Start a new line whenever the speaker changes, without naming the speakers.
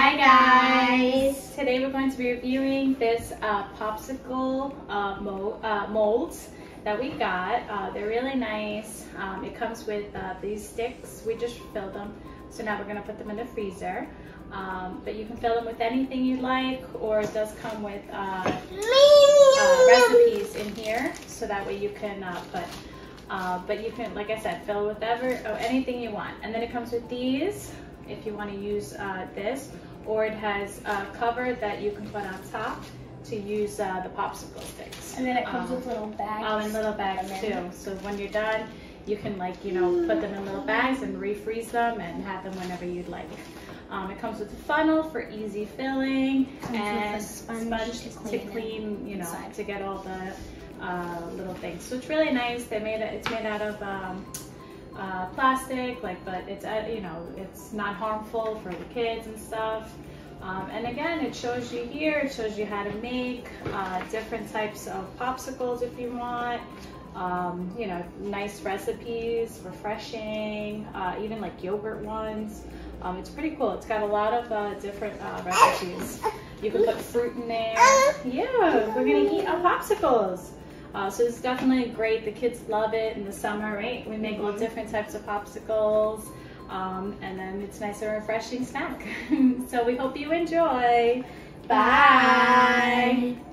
Hi guys! Today we're going to be reviewing this uh, popsicle uh, uh, molds that we got. Uh, they're really nice. Um, it comes with uh, these sticks. We just filled them. So now we're going to put them in the freezer. Um, but you can fill them with anything you like or it does come with uh, recipes in here. So that way you can put uh, but you can, like I said, fill with ever, oh, anything you want. And then it comes with these if you want to use uh, this, or it has a cover that you can put on top to use uh, the popsicle sticks.
And then it comes
Um,
with little bags.
Oh, and little bags
And
too. So when you're done, you can like, you know, put them in little bags and refreeze them and have them whenever you'd like. Um, it comes with a funnel for easy filling
Comes with a
and
sponge to
to
clean it
clean, you know,
inside.
to get all the uh, little things. So it's really nice. They made it. It's made out of um, uh, plastic, like, but it's uh, you know, it's not harmful for the kids and stuff. Um, and again, it shows you here. It shows you how to make uh, different types of popsicles if you want. Um, you know, nice recipes, refreshing, uh, even like yogurt ones. Um, it's pretty cool. It's got a lot of uh, different uh, recipes. You can put fruit in there. Yeah, we're gonna eat our popsicles. Uh, so it's definitely great. The kids love it in the summer, right? We make all different types of popsicles. Um, and then it's nice and refreshing snack. so we hope you enjoy. Bye.
Bye.